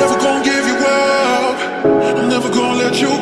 Never gonna give you up. I'm never gonna let you